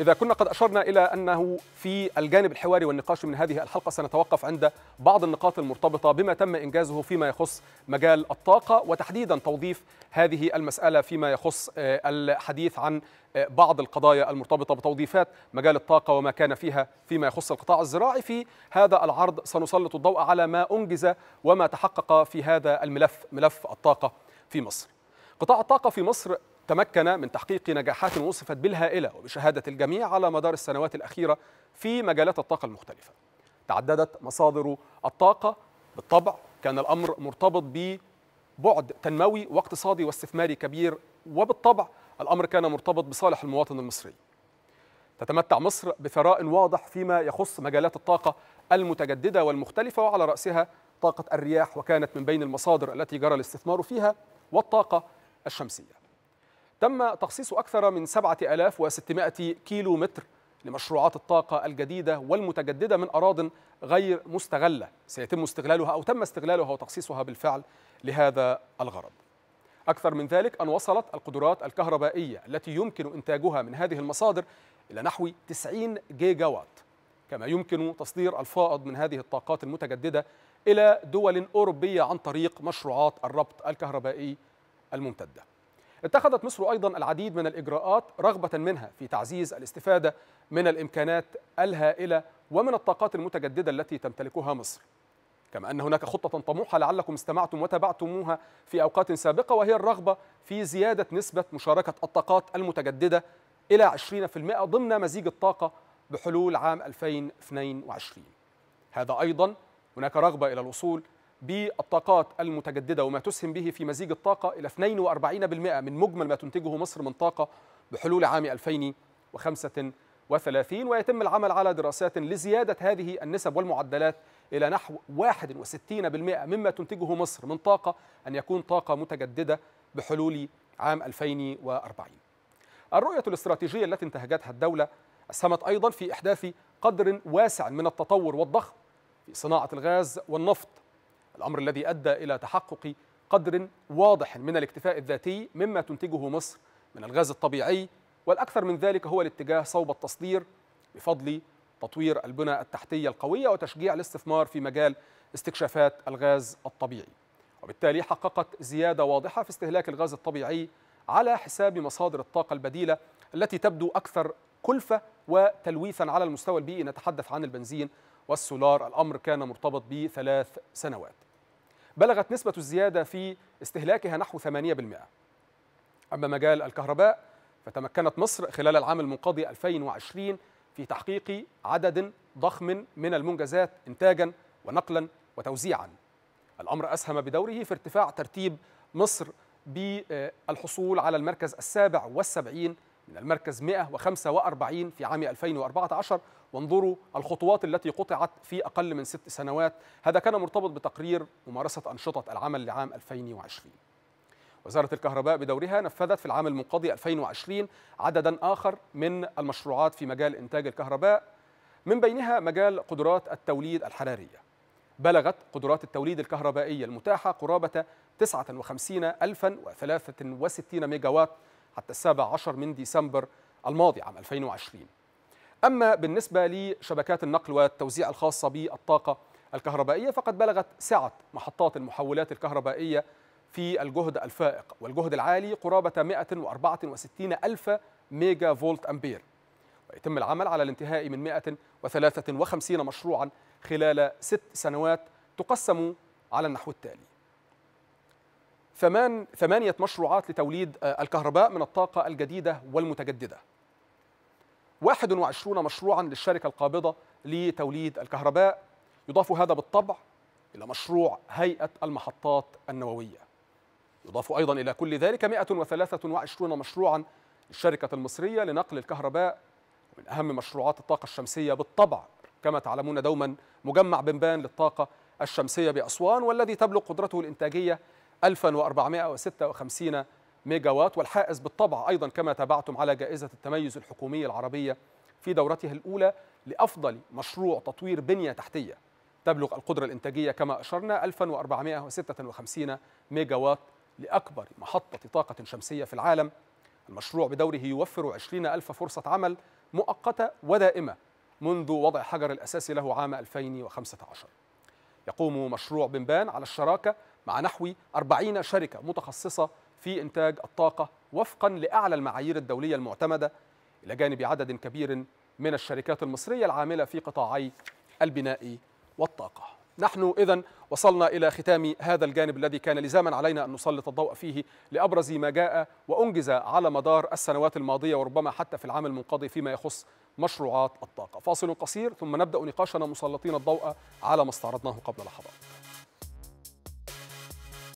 إذا كنا قد أشرنا إلى أنه في الجانب الحواري والنقاشي من هذه الحلقة سنتوقف عند بعض النقاط المرتبطة بما تم إنجازه فيما يخص مجال الطاقة وتحديدا توظيف هذه المسألة فيما يخص الحديث عن بعض القضايا المرتبطة بتوظيفات مجال الطاقة وما كان فيها فيما يخص القطاع الزراعي. في هذا العرض سنسلط الضوء على ما أنجز وما تحقق في هذا الملف ملف الطاقة في مصر. قطاع الطاقة في مصر تمكن من تحقيق نجاحات وصفت بالهائلة وبشهادة الجميع على مدار السنوات الأخيرة في مجالات الطاقة المختلفة. تعددت مصادر الطاقة بالطبع. كان الأمر مرتبط ببعد تنموي واقتصادي واستثماري كبير وبالطبع الأمر كان مرتبط بصالح المواطن المصري. تتمتع مصر بثراء واضح فيما يخص مجالات الطاقة المتجددة والمختلفة وعلى رأسها طاقة الرياح وكانت من بين المصادر التي جرى الاستثمار فيها والطاقة الشمسية. تم تخصيص أكثر من 7600 كيلو متر لمشروعات الطاقة الجديدة والمتجددة من أراض غير مستغلة. سيتم استغلالها أو تم استغلالها وتخصيصها بالفعل لهذا الغرض. أكثر من ذلك أن وصلت القدرات الكهربائية التي يمكن إنتاجها من هذه المصادر إلى نحو 90 جيجا وات كما يمكن تصدير الفائض من هذه الطاقات المتجددة إلى دول أوروبية عن طريق مشروعات الربط الكهربائي الممتدة. اتخذت مصر أيضا العديد من الإجراءات رغبة منها في تعزيز الاستفادة من الإمكانات الهائلة ومن الطاقات المتجددة التي تمتلكها مصر. كما أن هناك خطة طموحة لعلكم استمعتم وتابعتموها في أوقات سابقة وهي الرغبة في زيادة نسبة مشاركة الطاقات المتجددة إلى 20% ضمن مزيج الطاقة بحلول عام 2022. هذا أيضا هناك رغبة إلى الوصول بالطاقات المتجددة وما تسهم به في مزيج الطاقة إلى 42% من مجمل ما تنتجه مصر من طاقة بحلول عام 2035 ويتم العمل على دراسات لزيادة هذه النسب والمعدلات إلى نحو 61% مما تنتجه مصر من طاقة أن يكون طاقة متجددة بحلول عام 2040 الرؤية الاستراتيجية التي انتهجتها الدولة أسهمت أيضا في إحداث قدر واسع من التطور والضخم في صناعة الغاز والنفط الأمر الذي أدى إلى تحقق قدر واضح من الاكتفاء الذاتي مما تنتجه مصر من الغاز الطبيعي والأكثر من ذلك هو الاتجاه صوب التصدير بفضل تطوير البنى التحتية القوية وتشجيع الاستثمار في مجال استكشافات الغاز الطبيعي. وبالتالي حققت زيادة واضحة في استهلاك الغاز الطبيعي على حساب مصادر الطاقة البديلة التي تبدو أكثر كلفة وتلويثا على المستوى البيئي. نتحدث عن البنزين والسولار. الأمر كان مرتبط بثلاث سنوات. بلغت نسبة الزيادة في استهلاكها نحو 8% أما مجال الكهرباء فتمكنت مصر خلال العام المنقضي 2020 في تحقيق عدد ضخم من المنجزات إنتاجا ونقلا وتوزيعا. الأمر أسهم بدوره في ارتفاع ترتيب مصر بالحصول على المركز السابع والسبعين من المركز 145 في عام 2014 وانظروا الخطوات التي قطعت في أقل من ست سنوات. هذا كان مرتبط بتقرير ممارسة أنشطة العمل لعام 2020 وزارة الكهرباء بدورها نفذت في العام المنقضي 2020 عددا آخر من المشروعات في مجال إنتاج الكهرباء من بينها مجال قدرات التوليد الحرارية. بلغت قدرات التوليد الكهربائية المتاحة قرابة 59063 ميجا وات حتى السابع عشر من ديسمبر الماضي عام 2020 أما بالنسبة لشبكات النقل والتوزيع الخاصة بالطاقة الكهربائية فقد بلغت سعة محطات المحولات الكهربائية في الجهد الفائق والجهد العالي قرابة 164 ألف ميجا فولت أمبير. ويتم العمل على الانتهاء من 153 مشروعا خلال ست سنوات تقسم على النحو التالي. ثمان ثمانية مشروعات لتوليد الكهرباء من الطاقة الجديدة والمتجددة. 21 مشروعا للشركة القابضة لتوليد الكهرباء. يضاف هذا بالطبع إلى مشروع هيئة المحطات النووية. يضاف أيضا إلى كل ذلك 123 مشروعا للشركة المصرية لنقل الكهرباء. ومن أهم مشروعات الطاقة الشمسية بالطبع كما تعلمون دوما مجمع بنبان للطاقة الشمسية بأسوان والذي تبلغ قدرته الإنتاجية 1456 ميجا وات والحائز بالطبع أيضا كما تابعتم على جائزة التميز الحكومية العربية في دورتها الأولى لأفضل مشروع تطوير بنية تحتية. تبلغ القدرة الإنتاجية كما أشرنا 1456 ميجا وات لأكبر محطة طاقة شمسية في العالم. المشروع بدوره يوفر 20 ألف فرصة عمل مؤقتة ودائمة منذ وضع حجر الأساس له عام 2015 يقوم مشروع بنبان على الشراكة مع نحو 40 شركة متخصصة في إنتاج الطاقة وفقا لأعلى المعايير الدولية المعتمدة إلى جانب عدد كبير من الشركات المصرية العاملة في قطاعي البناء والطاقة. نحن إذا وصلنا إلى ختام هذا الجانب الذي كان لزاما علينا أن نسلط الضوء فيه لأبرز ما جاء وأنجز على مدار السنوات الماضية وربما حتى في العام المنقضي فيما يخص مشروعات الطاقة. فاصل قصير ثم نبدأ نقاشنا مسلطين الضوء على ما استعرضناه قبل لحظات